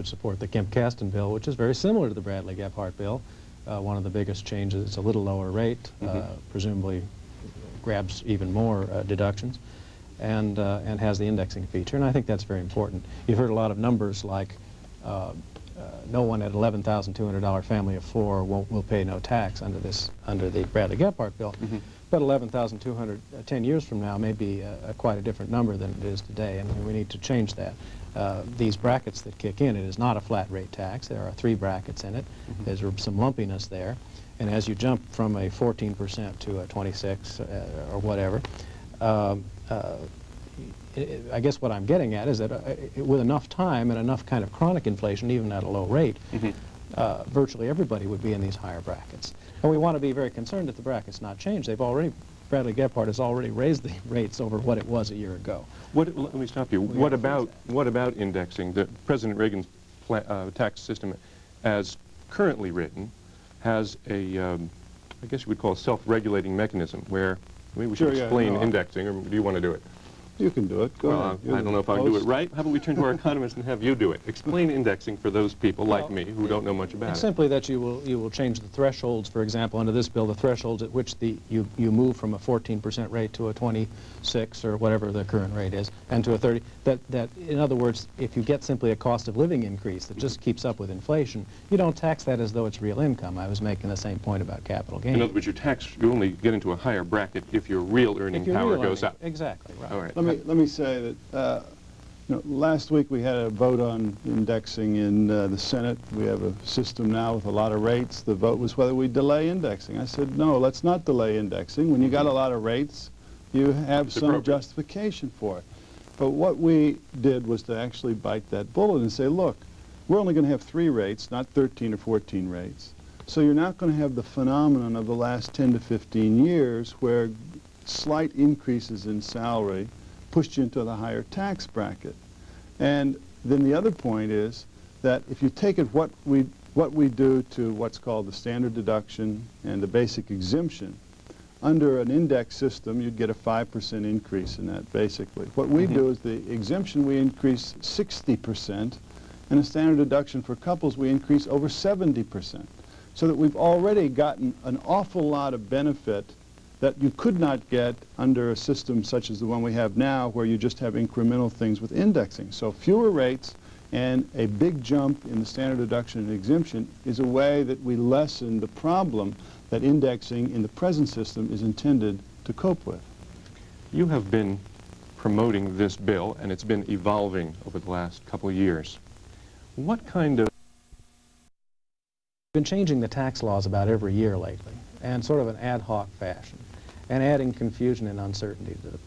would support the Kemp-Kasten bill, which is very similar to the Bradley-Gephardt bill. Uh, one of the biggest changes, it's a little lower rate, uh, Mhm. presumably grabs even more uh, deductions, and, uh, and has the indexing feature, and I think that's very important. You've heard a lot of numbers like uh, uh, no one at $11,200 family of four won't, will pay no tax under this, under the Bradley-Gephardt bill. Mhm. But 11,200, uh, 10 years from now, may be uh, quite a different number than it is today, and we need to change that. Uh, these brackets that kick in, it is not a flat rate tax. There are three brackets in it. Mhm. There's some lumpiness there. And as you jump from a 14% to a 26 uh, or whatever, um, uh, i- guess what I'm getting at is that uh, with enough time and enough kind of chronic inflation, even at a low rate, Mhm. Uh, virtually everybody would be in these higher brackets. And we want to be very concerned that the brackets not change. They've already, Bradley Gephardt has already raised the rates over what it was a year ago. What, let me stop you. We What about, what about indexing? The President Reagan's uh, tax system, as currently written, has a, um, I guess you would call a self-regulating mechanism where, maybe we should Sure, yeah, explain no, indexing, or do you want to do it? You can do it. Go Well, ahead. I You're don't know if I can do it right. How about we turn to our economist and have you do it? Explain indexing for those people like Well, me who don't know much about It's it. simply that you will, you will change the thresholds, for example, under this bill, the thresholds at which the, you, you move from a 14% rate to a 26 or whatever the current rate is, and to a 30. That, that, in other words, if you get simply a cost of living increase that just keeps up with inflation, you don't tax that as though it's real income. I was making the same point about capital gain. In other words, your tax, you only get into a higher bracket if your real earning If your power real goes earning- up. Exactly, right. All right. Let me, let me say that, uh, you know, last week we had a vote on indexing in uh, the Senate. We have a system now with a lot of rates. The vote was whether we delay indexing. I said, no, let's not delay indexing. When you got a lot of rates, you have It's some justification for it. But what we did was to actually bite that bullet and say, look, we're only going to have three rates, not 13 or 14 rates. So you're not going to have the phenomenon of the last 10 to 15 years where slight increases in salary pushed you into the higher tax bracket. And then the other point is that if you take it what we, what we do to what's called the standard deduction and the basic exemption, under an index system, you'd get a 5% increase in that, basically. What we Mhm. do is the exemption, we increase 60%, and the standard deduction for couples, we increase over 70%. So that we've already gotten an awful lot of benefit that you could not get under a system such as the one we have now, where you just have incremental things with indexing. So fewer rates and a big jump in the standard deduction and exemption is a way that we lessen the problem that indexing in the present system is intended to cope with. You have been promoting this bill, and it's been evolving over the last couple of years. What kind of been changing the tax laws about every year lately, and sort of an ad hoc fashion, and adding confusion and uncertainty to the